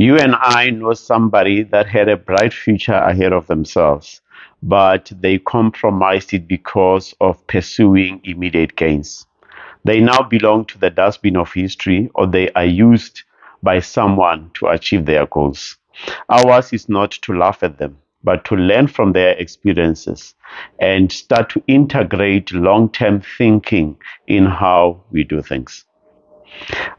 You and I know somebody that had a bright future ahead of themselves, but they compromised it because of pursuing immediate gains. They now belong to the dustbin of history, or they are used by someone to achieve their goals. Ours is not to laugh at them, but to learn from their experiences and start to integrate long term thinking in how we do things.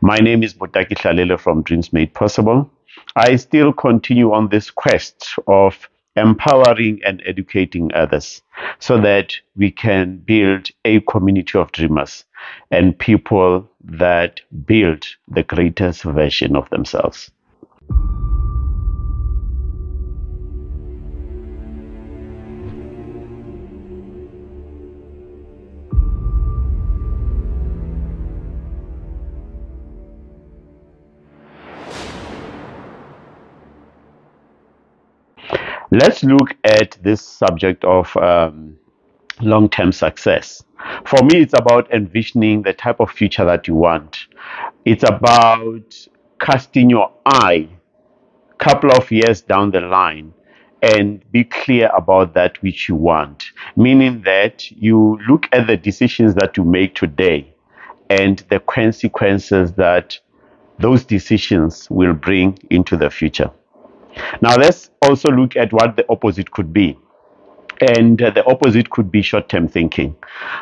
My name is Botaki Hlalele from Dreams Made Possible. I still continue on this quest of empowering and educating others so that we can build a community of dreamers and people that build the greatest version of themselves. Let's look at this subject of um, long term success. For me, it's about envisioning the type of future that you want. It's about casting your eye a couple of years down the line and be clear about that which you want. Meaning that you look at the decisions that you make today and the consequences that those decisions will bring into the future. Now, let's also look at what the opposite could be. And uh, the opposite could be short term thinking.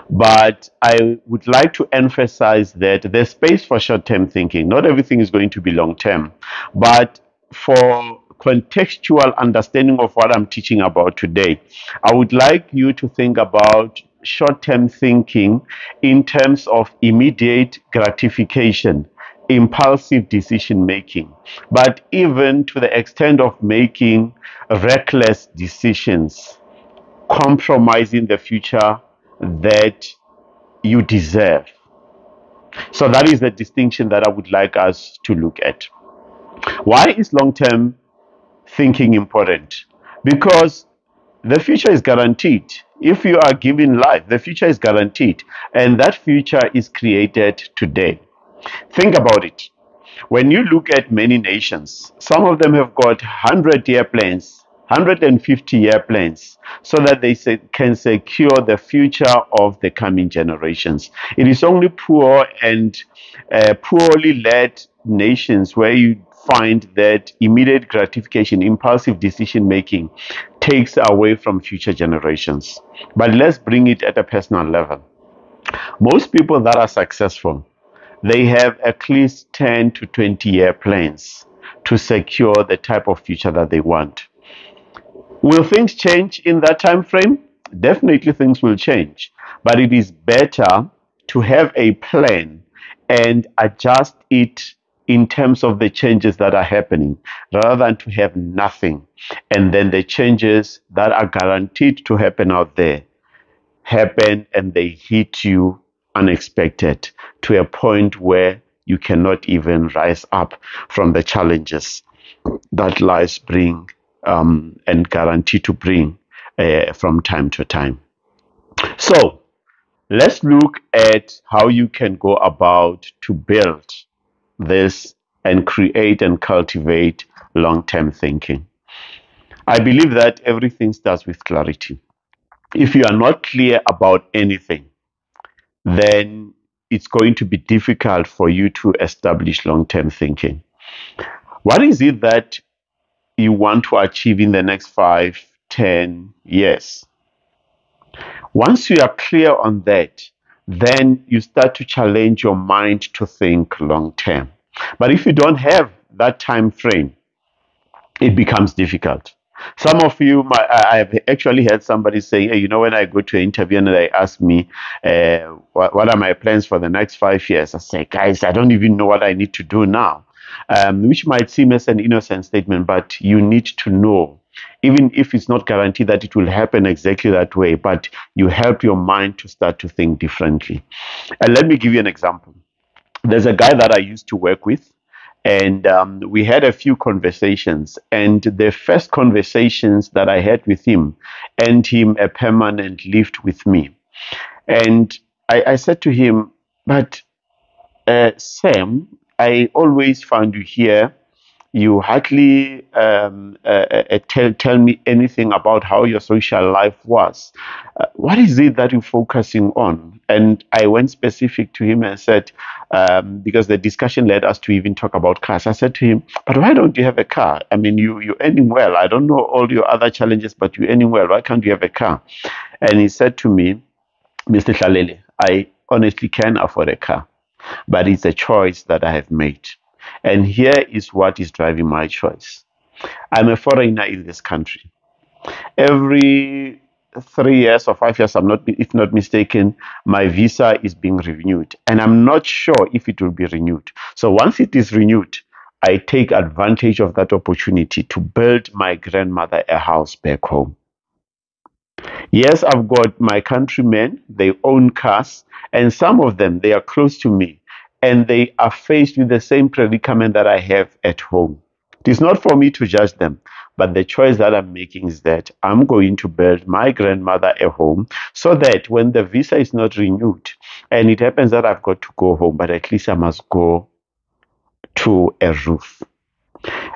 But I would like to emphasize that there's space for short term thinking. Not everything is going to be long term. But for contextual understanding of what I'm teaching about today, I would like you to think about short term thinking in terms of immediate gratification impulsive decision making, but even to the extent of making reckless decisions, compromising the future that you deserve. So, that is the distinction that I would like us to look at. Why is long term thinking important? Because the future is guaranteed. If you are given life, the future is guaranteed, and that future is created today. Think about it. When you look at many nations, some of them have got 100 year plans, 150 year plans, so that they can secure the future of the coming generations. It is only poor and uh, poorly led nations where you find that immediate gratification, impulsive decision making takes away from future generations. But let's bring it at a personal level. Most people that are successful they have at least 10 to 20 year plans to secure the type of future that they want. Will things change in that time frame? Definitely things will change, but it is better to have a plan and adjust it in terms of the changes that are happening rather than to have nothing and then the changes that are guaranteed to happen out there happen and they hit you unexpected to a point where you cannot even rise up from the challenges that lives bring um, and guarantee to bring uh, from time to time. So let's look at how you can go about to build this and create and cultivate long-term thinking. I believe that everything starts with clarity. If you are not clear about anything, then it's going to be difficult for you to establish long term thinking. What is it that you want to achieve in the next five, ten years? Once you are clear on that, then you start to challenge your mind to think long term. But if you don't have that time frame, it becomes difficult. Some of you, my, I have actually heard somebody say, hey, you know, when I go to an interview and they ask me, uh, what, what, are my plans for the next five years? I say, guys, I don't even know what I need to do now. Um, which might seem as an innocent statement, but you need to know, even if it's not guaranteed that it will happen exactly that way, but you help your mind to start to think differently. And let me give you an example. There's a guy that I used to work with and um, we had a few conversations. And the first conversations that i had with him earned him a permanent lift with me. And i, I said to him but uh, sam i always found you here you hardly um, uh, uh, tell, tell me anything about how your social life was. Uh, what is it that you're focusing on? And I went specific to him and said, um, because the discussion led us to even talk about cars. I said to him, but why don't you have a car? I mean, you, you're earning well. I don't know all your other challenges, but you're earning well. Why can't you have a car? And he said to me, Mr. Hlalele, I honestly can afford a car, but it's a choice that I have made. And here is what is driving my choice. I'm a foreigner in this country. Every three years or five years, I'm not, if not mistaken, my visa is being renewed, and I'm not sure if it will be renewed. So once it is renewed, I take advantage of that opportunity to build my grandmother a house back home. Yes, I've got my countrymen, they own cars, and some of them they are close to me and they are faced with the same predicament that I have at home. It is not for me to judge them, but the choice that I'm making is that I'm going to build my grandmother a home so that when the visa is not renewed and it happens that I've got to go home, but at least I must go to a roof.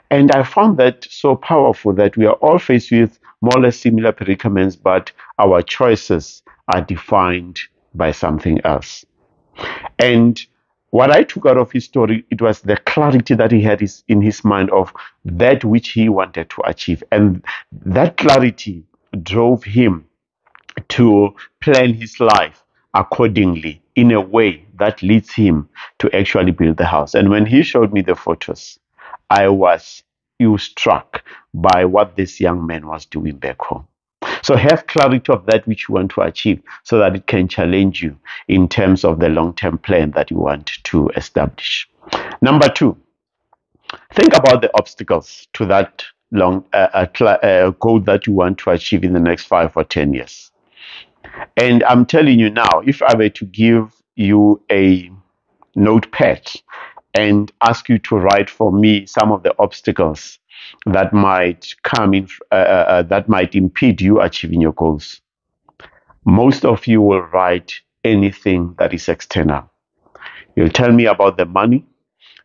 And I found that so powerful that we are all faced with more or less similar predicaments, but our choices are defined by something else. And what I took out of his story, it was the clarity that he had in his mind of that which he wanted to achieve. And that clarity drove him to plan his life accordingly in a way that leads him to actually build the house. And when he showed me the photos, I was struck by what this young man was doing back home. So have clarity of that which you want to achieve so that it can challenge you in terms of the long term plan that you want to establish. Number two, think about the obstacles to that long uh, uh, uh, goal that you want to achieve in the next five or 10 years. And I'm telling you now, if I were to give you a notepad and ask you to write for me some of the obstacles that might come in, uh, uh, uh, that might impede you achieving your goals. Most of you will write anything that is external. You'll tell me about the money.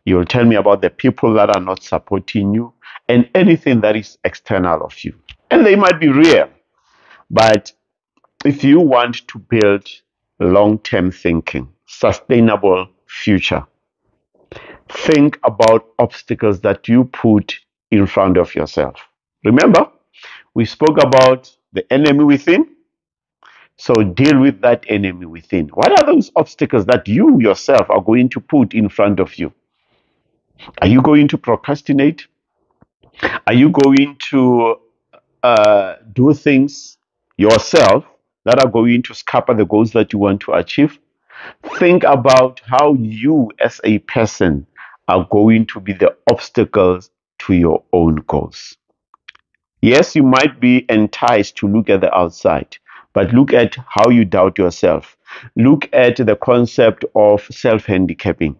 You'll tell me about the people that are not supporting you and anything that is external of you. And they might be real. But if you want to build long term thinking, sustainable future, think about obstacles that you put in front of yourself. Remember, we spoke about the enemy within. So deal with that enemy within. What are those obstacles that you yourself are going to put in front of you? Are you going to procrastinate? Are you going to uh, do things yourself that are going to scupper the goals that you want to achieve? Think about how you, as a person, are going to be the obstacles to your own goals. Yes, you might be enticed to look at the outside, but look at how you doubt yourself. Look at the concept of self handicapping.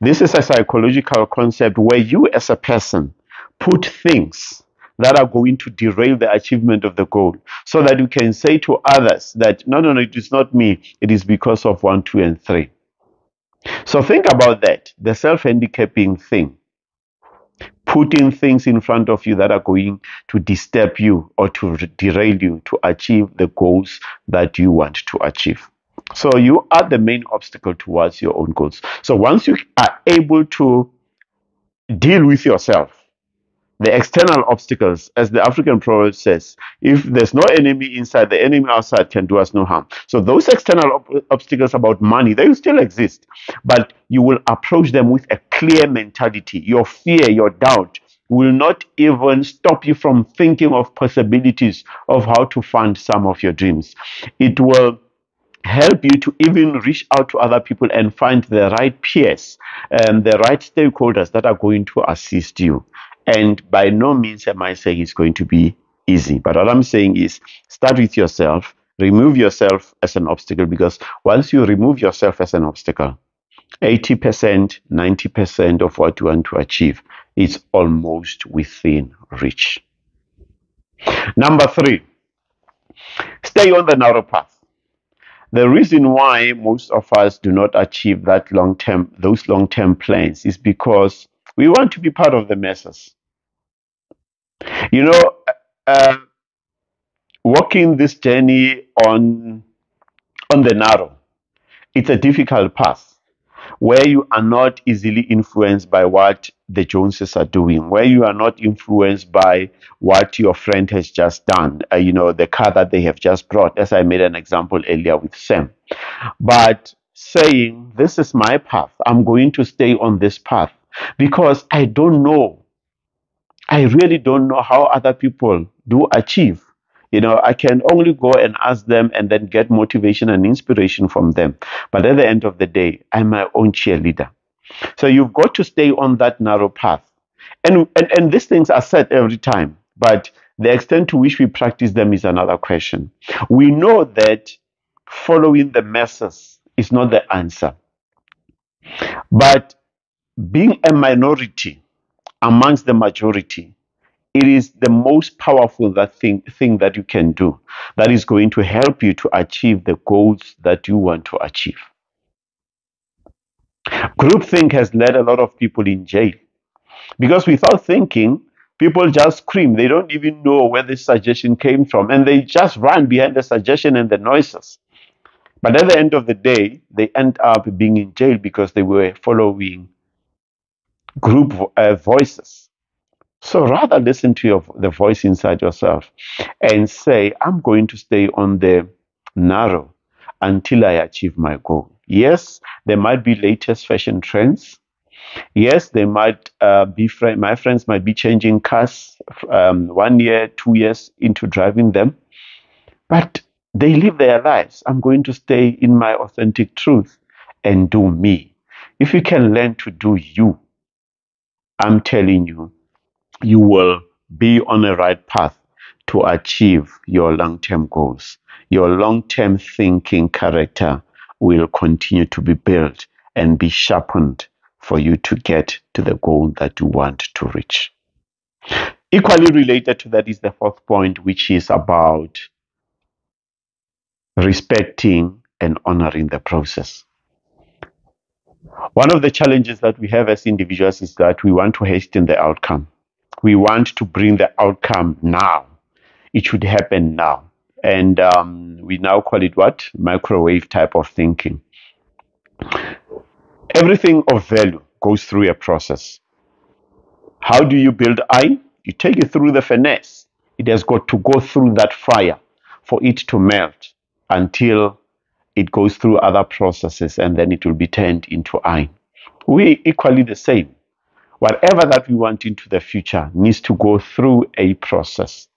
This is a psychological concept where you, as a person, put things that are going to derail the achievement of the goal so that you can say to others that no, no, no, it is not me, it is because of one, two, and three. So think about that the self handicapping thing putting things in front of you that are going to disturb you or to derail you to achieve the goals that you want to achieve. So you are the main obstacle towards your own goals. So once you are able to deal with yourself, the external obstacles, as the African proverb says, if there's no enemy inside, the enemy outside can do us no harm. So those external ob- obstacles about money, they will still exist, but you will approach them with a clear mentality. Your fear, your doubt will not even stop you from thinking of possibilities of how to fund some of your dreams. It will help you to even reach out to other people and find the right peers and the right stakeholders that are going to assist you. And by no means am I saying it's going to be easy. But what I'm saying is start with yourself, remove yourself as an obstacle, because once you remove yourself as an obstacle, 80%, 90% of what you want to achieve is almost within reach. Number three, stay on the narrow path. The reason why most of us do not achieve that long term, those long term plans is because We want to be part of the masses. You know, uh, walking this journey on on the narrow, it's a difficult path where you are not easily influenced by what the Joneses are doing, where you are not influenced by what your friend has just done, uh, you know, the car that they have just brought, as I made an example earlier with Sam. But saying, This is my path, I'm going to stay on this path because I don't know I really don't know how other people do achieve. You know, I can only go and ask them and then get motivation and inspiration from them. But at the end of the day, I'm my own cheerleader. So you've got to stay on that narrow path. And, and, and these things are said every time, but the extent to which we practice them is another question. We know that following the masses is not the answer. But being a minority amongst the majority, it is the most powerful that thing, thing that you can do that is going to help you to achieve the goals that you want to achieve. Groupthink has led a lot of people in jail because without thinking, people just scream. They don't even know where the suggestion came from and they just run behind the suggestion and the noises. But at the end of the day, they end up being in jail because they were following group uh, voices. So rather listen to your, the voice inside yourself and say, I'm going to stay on the narrow until I achieve my goal. Yes, there might be latest fashion trends. Yes, they might uh, be my friends might be changing cars um, one year, two years into driving them, but they live their lives. I'm going to stay in my authentic truth and do me. If you can learn to do you, I'm telling you, you will be on the right path to achieve your long term goals. Your long term thinking character will continue to be built and be sharpened for you to get to the goal that you want to reach. Equally related to that is the fourth point, which is about respecting and honoring the process. One of the challenges that we have as individuals is that we want to hasten the outcome. We want to bring the outcome now. It should happen now. And um, we now call it what? Microwave type of thinking. Everything of value goes through a process. How do you build iron? You take it through the furnace. It has got to go through that fire for it to melt until it goes through other processes and then it will be turned into iron. We equally the same. Whatever that we want into the future needs to go through a process.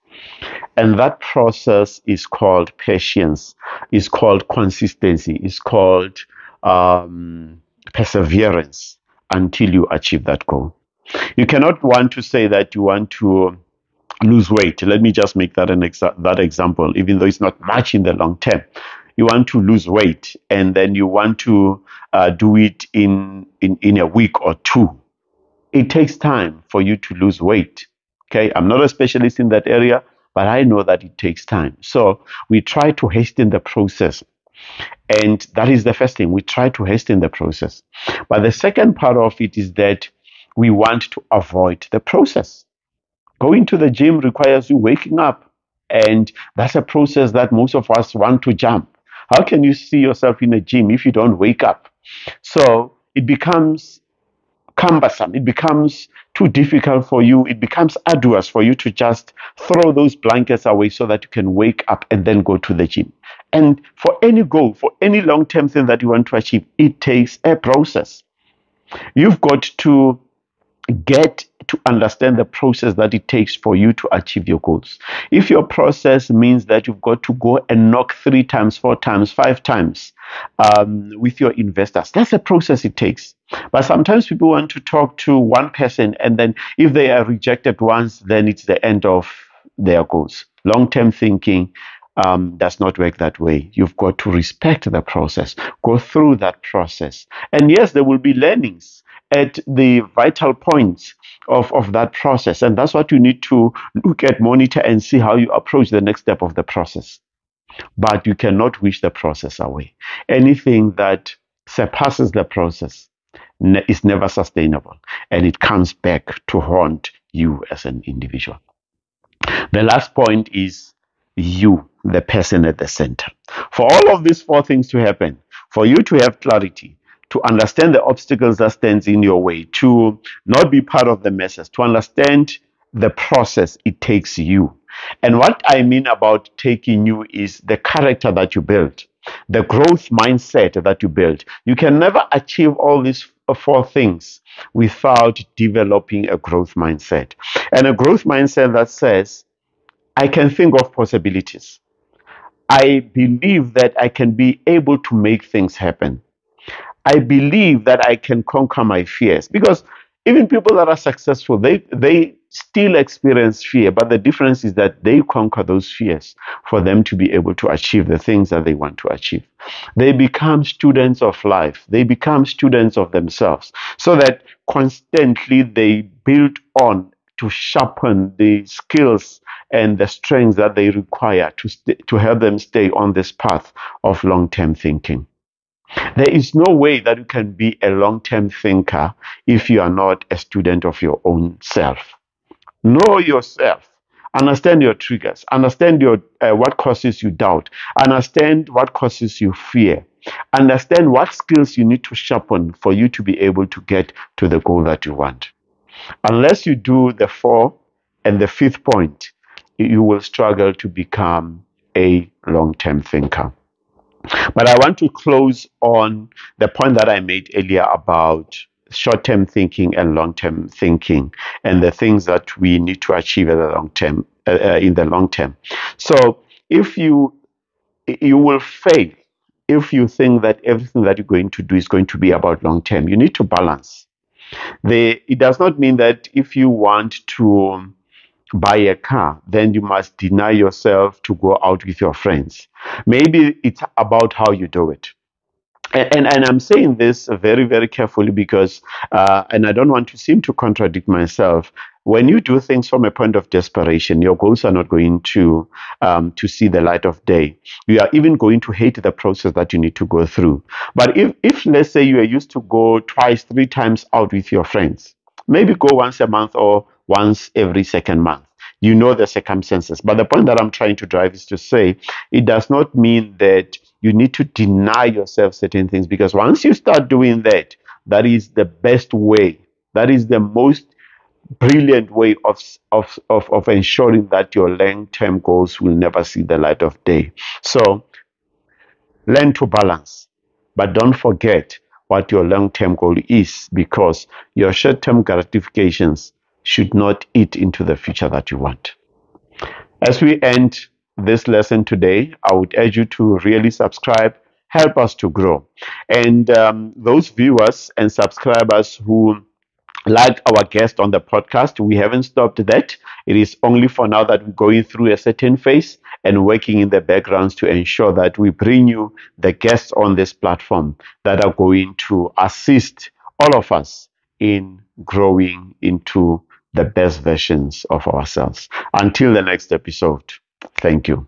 And that process is called patience, is called consistency, is called um, perseverance until you achieve that goal. You cannot want to say that you want to lose weight. Let me just make that an exa- that example, even though it's not much in the long term you want to lose weight and then you want to uh, do it in, in, in a week or two, it takes time for you to lose weight. Okay, I'm not a specialist in that area, but I know that it takes time. So we try to hasten the process. And that is the first thing. We try to hasten the process. But the second part of it is that we want to avoid the process. Going to the gym requires you waking up. And that's a process that most of us want to jump. How can you see yourself in a gym if you don't wake up? So it becomes cumbersome. It becomes too difficult for you. It becomes arduous for you to just throw those blankets away so that you can wake up and then go to the gym. And for any goal, for any long term thing that you want to achieve, it takes a process. You've got to get to understand the process that it takes for you to achieve your goals. If your process means that you've got to go and knock three times, four times, five times um, with your investors, that's the process it takes. But sometimes people want to talk to one person, and then if they are rejected once, then it's the end of their goals. Long term thinking um, does not work that way. You've got to respect the process, go through that process. And yes, there will be learnings at the vital points of, of that process. And that's what you need to look at, monitor, and see how you approach the next step of the process. But you cannot wish the process away. Anything that surpasses the process ne- is never sustainable and it comes back to haunt you as an individual. The last point is you, the person at the center. For all of these four things to happen, for you to have clarity, to understand the obstacles that stands in your way, to not be part of the messes, to understand the process it takes you. And what I mean about taking you is the character that you build, the growth mindset that you build. You can never achieve all these four things without developing a growth mindset. And a growth mindset that says, I can think of possibilities. I believe that I can be able to make things happen. I believe that I can conquer my fears because even people that are successful, they they still experience fear, but the difference is that they conquer those fears for them to be able to achieve the things that they want to achieve. They become students of life. They become students of themselves so that constantly they build on to sharpen the skills and the strengths that they require to, st- to help them stay on this path of long term thinking. There is no way that you can be a long term thinker if you are not a student of your own self. Know yourself. Understand your triggers. Understand your uh, what causes you doubt. Understand what causes you fear. Understand what skills you need to sharpen for you to be able to get to the goal that you want. Unless you do the four and the fifth point, you will struggle to become a long term thinker. But I want to close on the point that I made earlier about short term thinking and long term thinking and the things that we need to achieve in the long term uh, uh, in the long term. So if you you will fail if you think that everything that you're going to do is going to be about long term. You need to balance. The, it does not mean that if you want to buy a car, then you must deny yourself to go out with your friends. Maybe it's about how you do it. And, and, and I'm saying this very, very carefully because, uh, and I don't want to seem to contradict myself. When you do things from a point of desperation, your goals are not going to um, to see the light of day. You are even going to hate the process that you need to go through. But if, if let's say you are used to go twice, three times out with your friends, maybe go once a month or once every second month. You know the circumstances. But the point that I'm trying to drive is to say it does not mean that you need to deny yourself certain things because once you start doing that, that is the best way, that is the most brilliant way of, of, of, of ensuring that your long term goals will never see the light of day. So learn to balance, but don't forget what your long term goal is because your short term gratifications should not eat into the future that you want. As we end this lesson today, I would urge you to really subscribe, help us to grow. And um, those viewers and subscribers who like our guest on the podcast, we haven't stopped that. It is only for now that we're going through a certain phase and working in the backgrounds to ensure that we bring you the guests on this platform that are going to assist all of us in growing into the best versions of ourselves. Until the next episode, thank you.